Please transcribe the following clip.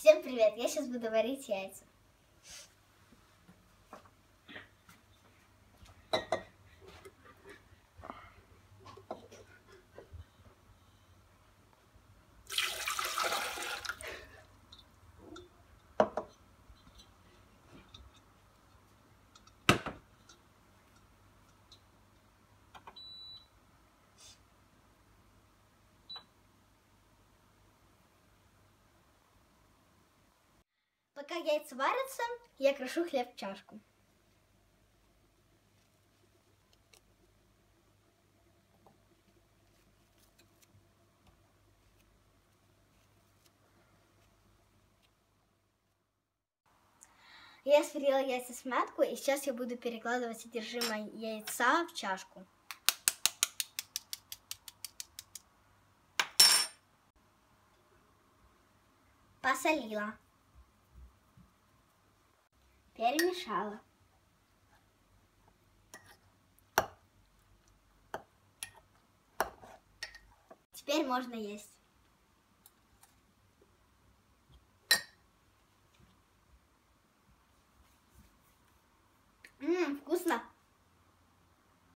Всем привет! Я сейчас буду варить яйца. Пока яйца варятся, я крошу хлеб в чашку. Я сварила яйца в смятку, и сейчас я буду перекладывать содержимое яйца в чашку. Посолила. Перемешала. Теперь можно есть.